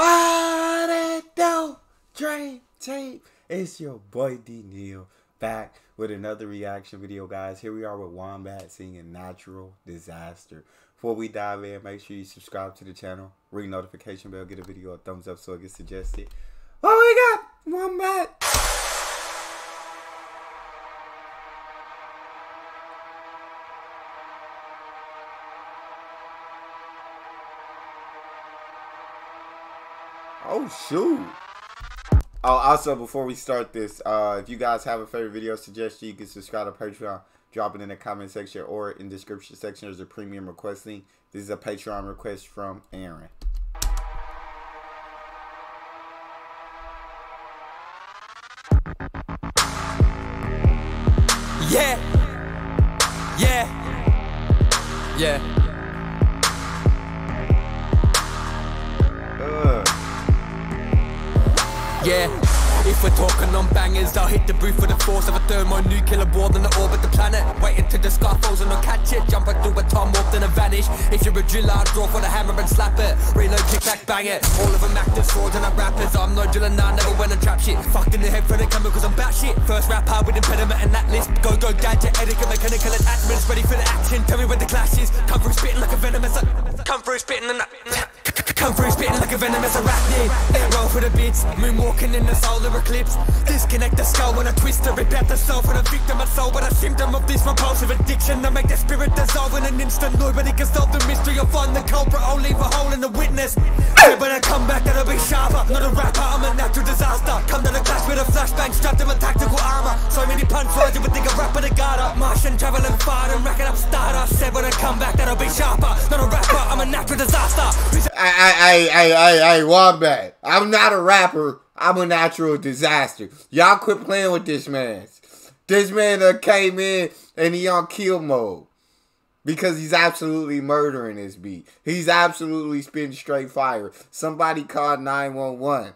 What it do? Dream Team. It's your boy D Neal back with another reaction video, guys. Here we are with Wombat singing Natural Disaster. Before we dive in, make sure you subscribe to the channel, ring notification bell, get a video a thumbs up so it gets suggested. Oh, we got Wombat. Oh shoot. Oh, also before we start this, uh, if you guys have a favorite video suggestion, you can subscribe to Patreon. Drop it in the comment section or in the description section. There's a premium request link. This is a Patreon request from Aaron. Yeah. Yeah. Yeah. Ugh. Yeah. If we're talking on bangers, I'll hit the booth with the force of a thermonuclear war than the orbit the planet. Waiting to the sky scarfalls and I'll catch it. Jump do a time warp, then I vanish. If you're a driller, I'll draw for the hammer and slap it. Reload, kick back, bang it. All of them actors, frauds and rappers. I'm no driller, nah, never went and trap shit. Fucked in the head for the camera cause I'm bat shit. First rap hard with impediment and that list. Go, go, gadget, etiquette, mechanical attachments. Ready for the action. Tell me where the clash is. Come through spitting like a venomous. Come through spitting and that. Come through spitting like a venomous arachnid. Roll for the beats, moonwalking in the solar eclipse. Disconnect the skull when I twist to rip out the soul for the victim of soul. But a symptom of this repulsive addiction. I make the spirit dissolve in an instant. Nobody can solve the mystery. I'll find the culprit. I'll leave a hole in the witness. Yeah, when I come back, that'll be sharper. Not a rapper, I'm a natural disaster. Come to the clash with a flashbang strapped in my tactical armor. So many punchlines, you would think a rapper the guard up. Martian traveling far and racking up stardust. Said when I come back, that'll be sharper. Not a rapper, I'm a natural disaster. I, I, I, I, I, Wombat. I'm not a rapper. I'm a natural disaster. Y'all quit playing with this man. This man that came in and he on kill mode. Because he's absolutely murdering this beat. He's absolutely spitting straight fire. Somebody called 911.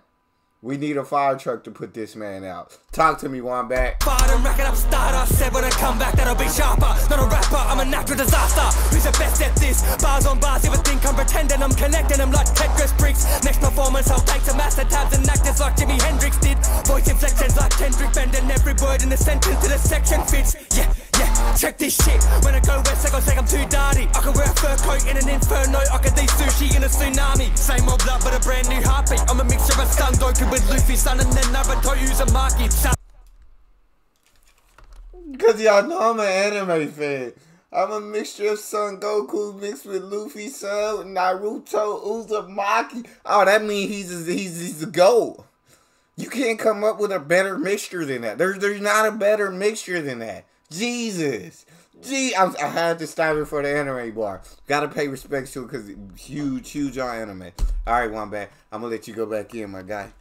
We need a fire truck to put this man out. Talk to me, Wombat. Fired and racking up stardust. Said when I come back, that'll be sharper. Not a rapper, I'm a natural disaster. Who's the best at this? Bars on bars, ever think I'm pretending I'm connecting them like Tetris bricks. Next performance, I'll take some master tabs and act like Jimi Hendrix did. Voice inflections like Kendrick bending every word in the sentence to the section fits. Check this shit. When I go west, I go say I'm too dirty. I can wear a fur coat in an inferno. I can eat sushi in a tsunami. Same old blood, but a brand new heartbeat. I'm a mixture of Son Goku with Luffy, son, and then Naruto Uzumaki. Son Because y'all know I'm an anime fan. I'm a mixture of Son Goku mixed with Luffy, Son, Naruto, Uzumaki. Oh, that means he's a, he's he's a goat. You can't come up with a better mixture than that. There's there's not a better mixture than that. Jesus. Gee, I, I had to stop it for the anime bar. Gotta pay respects to it because huge, huge on anime. All right, Wombat. I'm gonna let you go back in, my guy.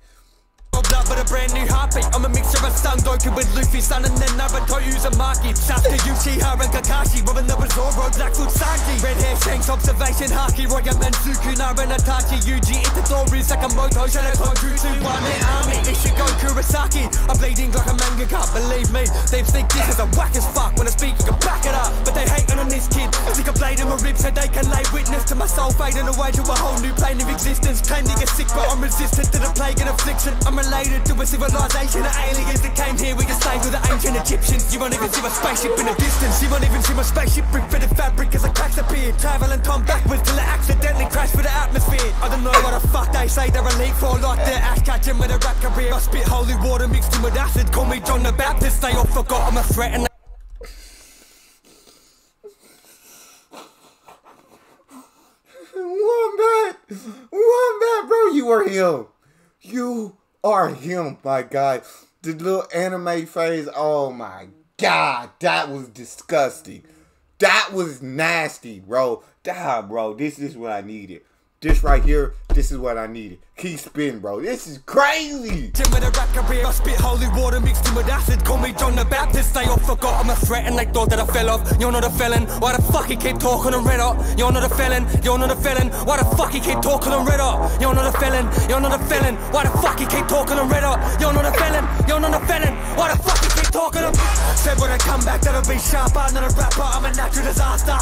Blood, but a brand new heartbeat. I'm a mixture of Son Goku with Luffy, son, and then Naruto Uzumaki. Sasuke, Uchiha, and Kakashi. Robin the Zoro, Blackfoot Saki. Red hair, Shanks, Observation, Haki. Roya, Manzuku, Nara, Natachi. Yuji, Itadori, Sakamoto, Shadoko, Jutsu, One Man Army. Ichigo, Kurosaki. I'm bleeding like a mangaka, believe me. They think this is a whack as fuck. When I speak, you can back it up. But they hating on this kid. Stick a blade in my ribs so they can lay witness to my soul fading away to a whole new plane of existence. Claim to get sick, but I'm resistant to the plague and affliction. I'm related to a civilization of aliens that came here. We can stay with the ancient Egyptians. You won't even see my spaceship in the distance. You won't even see my spaceship brick fitted fabric as the cracks appear. Traveling Tom backwards till it accidentally crashed with the atmosphere. I don't know what the fuck they say they're elite for. Like they're Ash Ketchum with a rap career. I spit holy water mixed in with acid. Call me John the Baptist. They all forgot I'm a threat and Wombat! Wombat, bro, you are him. You are him, my God. The little anime phase, oh my god, that was disgusting. That was nasty, bro. Nah, bro, this is what I needed. This right here, this is what I needed. Keep spinning, bro. This is crazy. Jim with a rap career, I spit holy water mixed in with acid. Call me John the Baptist. They all forgot I'm a threat and they thought that I fell off. You're not a felon. Why the fuck you keep talking on red hot? You're not a felon. You're not a felon. Why the fuck you keep talking on red hot? You're not a felon. You're not a felon. Why the fuck you keep talking on red hot? You're not a felon. You're not a felon. Why the fuck you keep talking on? Said when I come back that'll be sharp. I'm not a rapper. I'm a natural disaster.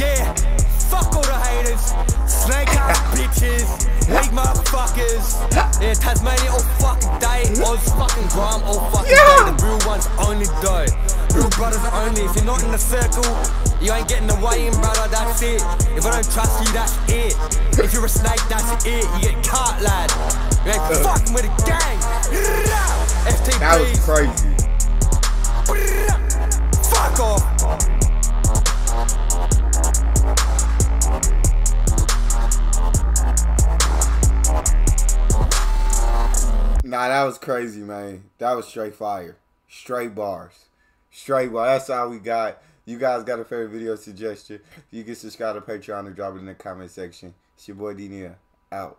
Yeah. Fuck all the haters. Snake ass bitches. Weak motherfuckers. Yeah, Tasmania all fucking day. Oz fucking gram all fucking Yeah. day. The real ones only die. Real brothers only. If you're not in the circle, you ain't getting away in, brother. That's it. If I don't trust you, that's it. If you're a snake, that's it. You get caught, lad. You ain't fucking with a gang. FTP. That was crazy. Fuck off. That was crazy, man. That was straight fire. Straight bars. Straight bar. That's all we got. You guys got a favorite video suggestion? You can subscribe to Patreon and drop it in the comment section. It's your boy D Neal. Out.